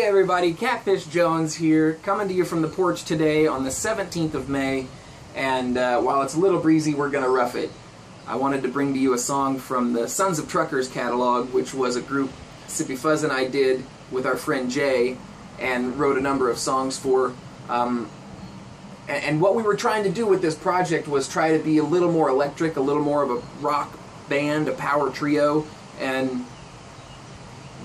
Hey everybody, Catfish Jones here, coming to you from the porch today on the 17th of May, and uh, while it's a little breezy, we're gonna rough it. I wanted to bring to you a song from the Sons of Truckers catalog, which was a group Sippy Fuzz and I did with our friend Jay, and wrote a number of songs for. Um, and what we were trying to do with this project was try to be a little more electric, a little more of a rock band, a power trio, and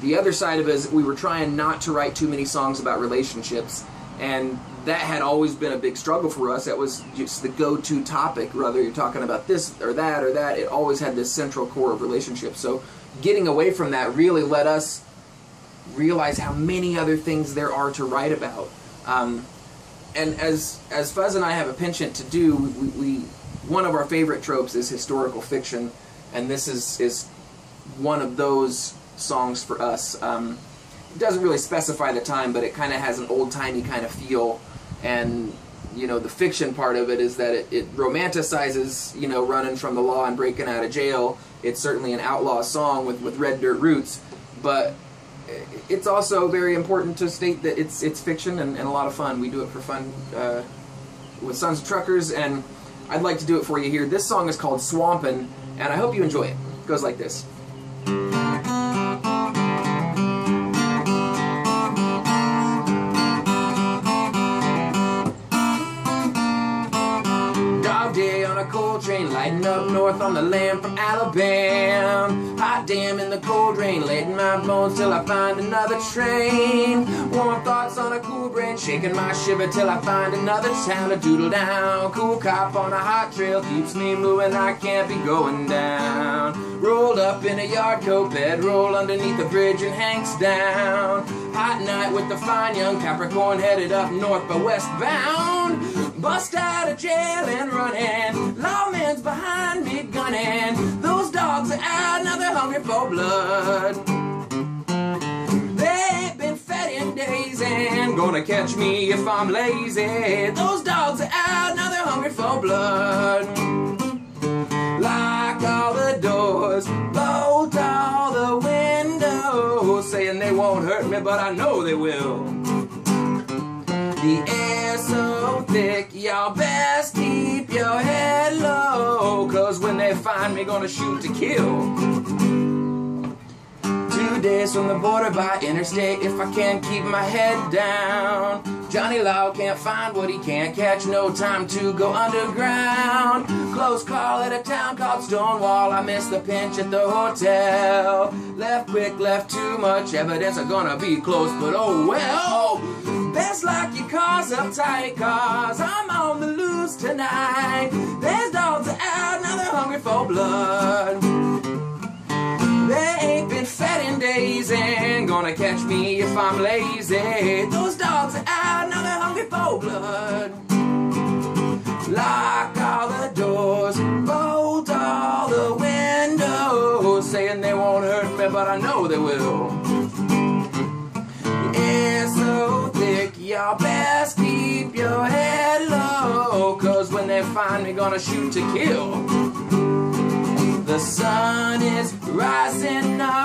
the other side of it is we were trying not to write too many songs about relationships, and that had always been a big struggle for us. That was just the go-to topic, whether you're talking about this or that or that. It always had this central core of relationships. So getting away from that really let us realize how many other things there are to write about. Um, and as as Fuzz and I have a penchant to do, we, we one of our favorite tropes is historical fiction, and this is is one of those songs for us. Um, it doesn't really specify the time, but it kind of has an old-timey kind of feel. And, you know, the fiction part of it is that it, it romanticizes, you know, running from the law and breaking out of jail. It's certainly an outlaw song with, with red dirt roots, but it's also very important to state that it's it's fiction and, and a lot of fun. We do it for fun uh, with Sons of Truckers, and I'd like to do it for you here. This song is called Swampin', and I hope you enjoy it. It goes like this. Lighting up north on the land from Alabama. Hot damn in the cold rain, letting my bones till I find another train. Warm thoughts on a cool brain, shaking my shiver till I find another town to doodle down. Cool cop on a hot trail keeps me moving, I can't be going down. Rolled up in a yard coat, bedroll underneath the bridge and hanks down. Hot night with the fine young Capricorn headed up north but westbound. Bust out of jail and running. Behind me gunning. Those dogs are out, now they're hungry for blood. They've been fed in days and gonna catch me if I'm lazy. Those dogs are out, now they're hungry for blood. Lock all the doors, bolt all the windows, saying they won't hurt me, but I know they will. The air's so thick, y'all best keep your head low. Cause when they find me, gonna shoot to kill. Two days from the border by interstate, if I can't keep my head down. Johnny Law can't find what he can't catch, no time to go underground. Close call at a town called Stonewall, I missed the pinch at the hotel. Left quick, left too much evidence, I'm gonna be close, but oh well. Best lock your cars up tight, cause I'm on tonight. There's dogs out, now they're hungry for blood. They ain't been fed in days and gonna catch me if I'm lazy. Those dogs are out, now they're hungry for blood. Lock all the doors, bolt all the windows, saying they won't hurt me, but I know they will. They find me, gonna shoot to kill. The sun is rising up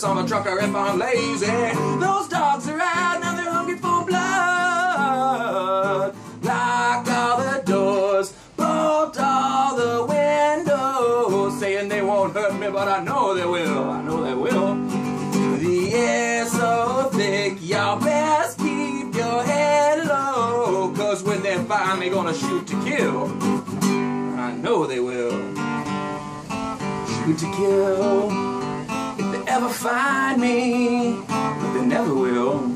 catch on a trucker if I'm lazy. Those dogs are out, now they're hungry for blood. Lock all the doors, bolt all the windows, saying they won't hurt me, but I know they will. I know they will. The air's so thick, y'all best keep your head low, cause when they find me, gonna shoot to kill. I know they will. Shoot to kill find me, but they never will.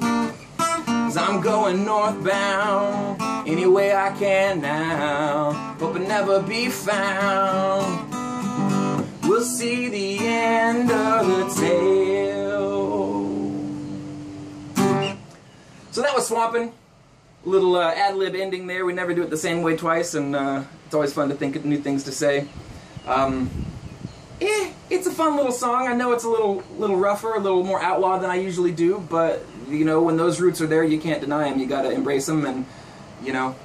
Cause I'm going northbound any way I can now, hoping never be found. We'll see the end of the tale. So that was Swampin'. little uh, ad lib ending there. We never do it the same way twice, and uh, it's always fun to think of new things to say. Um, eh, it's a fun little song. I know it's a little little rougher, a little more outlaw than I usually do, but you know when those roots are there, you can't deny them. You got to embrace them, and you know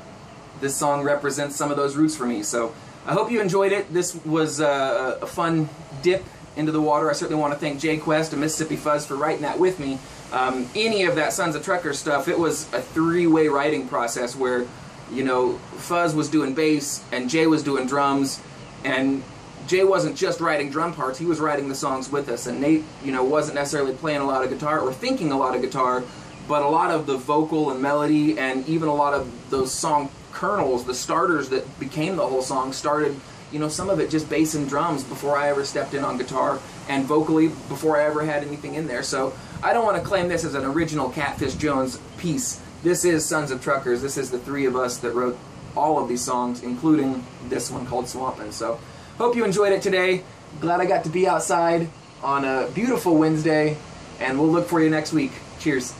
this song represents some of those roots for me. So I hope you enjoyed it. This was uh, a fun dip into the water. I certainly want to thank Jay Quest and Mississippi Fuzz for writing that with me. Um, any of that Sons of Trucker stuff, it was a three-way writing process where, you know, Fuzz was doing bass and Jay was doing drums, and Jay wasn't just writing drum parts; he was writing the songs with us. And Nate, you know, wasn't necessarily playing a lot of guitar or thinking a lot of guitar, but a lot of the vocal and melody, and even a lot of those song kernels, the starters that became the whole song, started you know, some of it just bass and drums before I ever stepped in on guitar, and vocally before I ever had anything in there. So I don't want to claim this as an original Catfish Jones piece. This is Sons of Truckers. This is the three of us that wrote all of these songs, including this one called Swampin'. So hope you enjoyed it today. Glad I got to be outside on a beautiful Wednesday, and we'll look for you next week. Cheers.